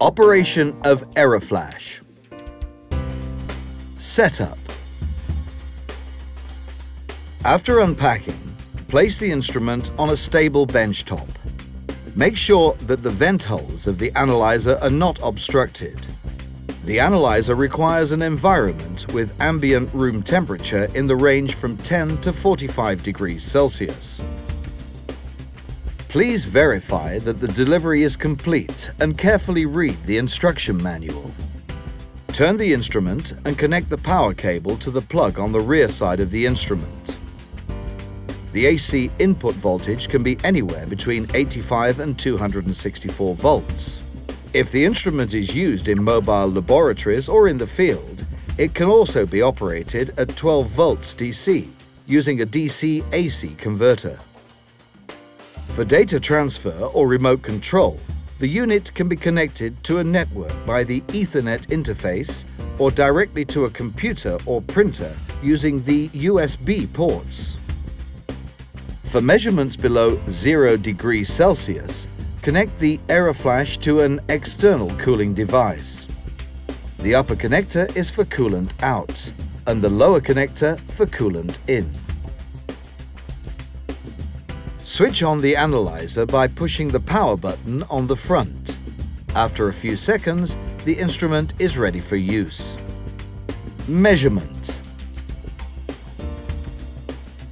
Operation of ERAFLASH. Setup. After unpacking, place the instrument on a stable bench top. Make sure that the vent holes of the analyzer are not obstructed. The analyzer requires an environment with ambient room temperature in the range from 10 to 45 degrees Celsius. Please verify that the delivery is complete and carefully read the instruction manual. Turn the instrument and connect the power cable to the plug on the rear side of the instrument. The AC input voltage can be anywhere between 85 and 264 volts. If the instrument is used in mobile laboratories or in the field, it can also be operated at 12 volts DC using a DC AC converter. For data transfer or remote control, the unit can be connected to a network by the Ethernet interface or directly to a computer or printer using the USB ports. For measurements below 0 degrees Celsius, connect the ERAFLASH to an external cooling device. The upper connector is for coolant out and the lower connector for coolant in. Switch on the analyzer by pushing the power button on the front. After a few seconds, the instrument is ready for use. Measurement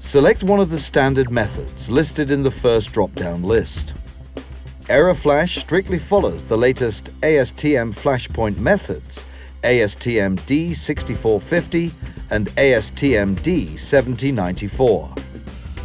Select one of the standard methods listed in the first drop-down list. ERAFLASH strictly follows the latest ASTM flashpoint methods, ASTM D6450 and ASTM D7094.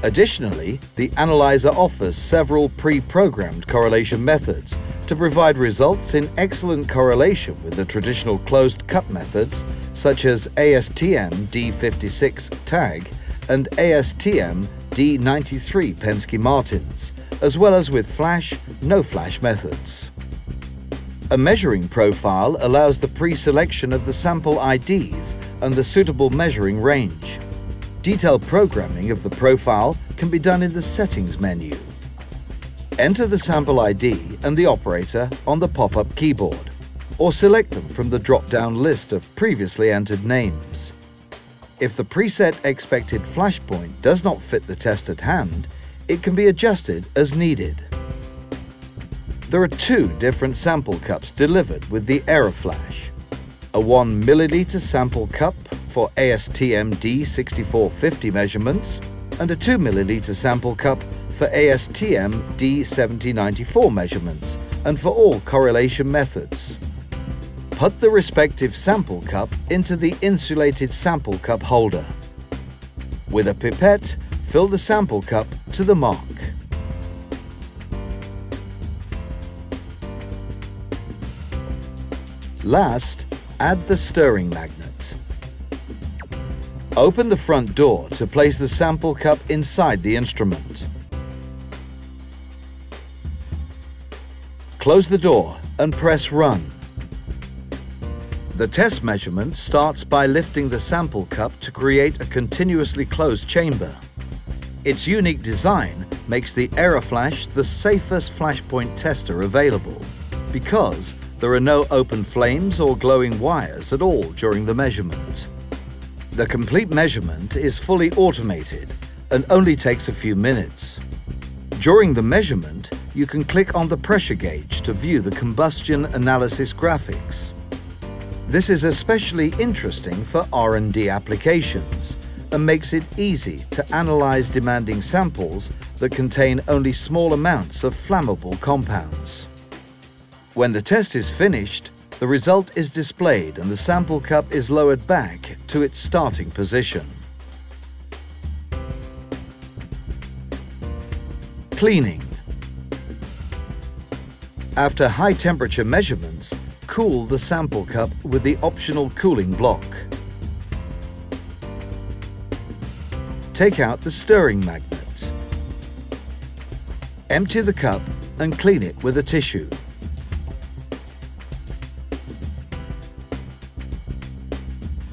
Additionally, the analyzer offers several pre-programmed correlation methods to provide results in excellent correlation with the traditional closed cup methods such as ASTM D56 tag and ASTM D93 Pensky-Martens, as well as with flash, no flash methods. A measuring profile allows the pre-selection of the sample IDs and the suitable measuring range. Detailed programming of the profile can be done in the Settings menu. Enter the sample ID and the operator on the pop-up keyboard, or select them from the drop-down list of previously entered names. If the preset expected flashpoint does not fit the test at hand, it can be adjusted as needed. There are two different sample cups delivered with the ERAFLASH. A 1 milliliter sample cup for ASTM D6450 measurements and a 2 milliliter sample cup for ASTM D7094 measurements and for all correlation methods. Put the respective sample cup into the insulated sample cup holder. With a pipette, fill the sample cup to the mark. Last, add the stirring magnet. Open the front door to place the sample cup inside the instrument. Close the door and press Run. The test measurement starts by lifting the sample cup to create a continuously closed chamber. Its unique design makes the ERAFLASH the safest flashpoint tester available because there are no open flames or glowing wires at all during the measurement. The complete measurement is fully automated and only takes a few minutes. During the measurement, you can click on the pressure gauge to view the combustion analysis graphics. This is especially interesting for R&D applications and makes it easy to analyze demanding samples that contain only small amounts of flammable compounds. When the test is finished, the result is displayed and the sample cup is lowered back to its starting position. Cleaning After high temperature measurements, cool the sample cup with the optional cooling block. Take out the stirring magnet. Empty the cup and clean it with a tissue.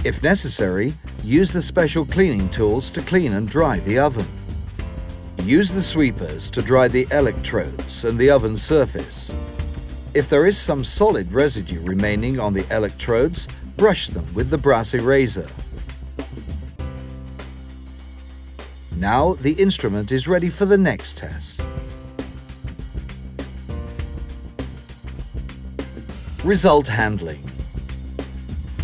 If necessary, use the special cleaning tools to clean and dry the oven. Use the sweepers to dry the electrodes and the oven surface. If there is some solid residue remaining on the electrodes, brush them with the brass eraser. Now the instrument is ready for the next test. Result handling.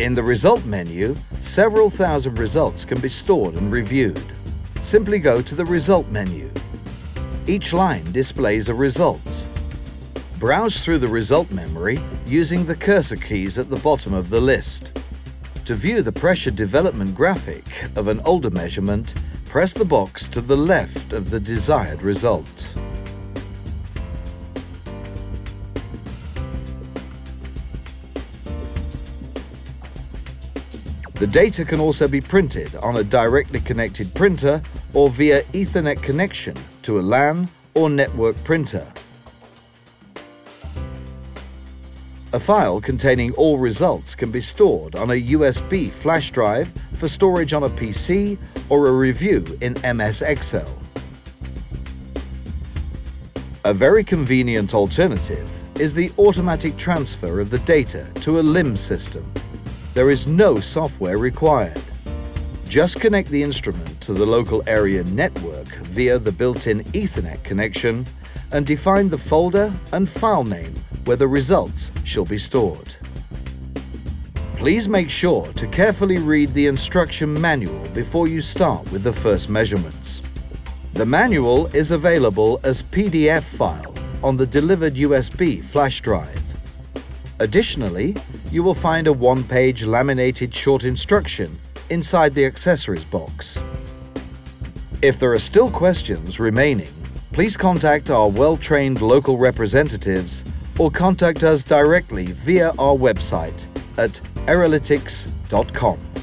In the result menu, several thousand results can be stored and reviewed. Simply go to the result menu. Each line displays a result. Browse through the result memory using the cursor keys at the bottom of the list. To view the pressure development graphic of an older measurement, press the box to the left of the desired result. The data can also be printed on a directly connected printer or via Ethernet connection to a LAN or network printer. A file containing all results can be stored on a USB flash drive for storage on a PC or a review in MS Excel. A very convenient alternative is the automatic transfer of the data to a LIMS system. There is no software required. Just connect the instrument to the local area network via the built-in Ethernet connection and define the folder and file name where the results shall be stored. Please make sure to carefully read the instruction manual before you start with the first measurements. The manual is available as PDF file on the delivered USB flash drive. Additionally, you will find a one-page laminated short instruction inside the accessories box. If there are still questions remaining, please contact our well-trained local representatives or contact us directly via our website at eralytics.com.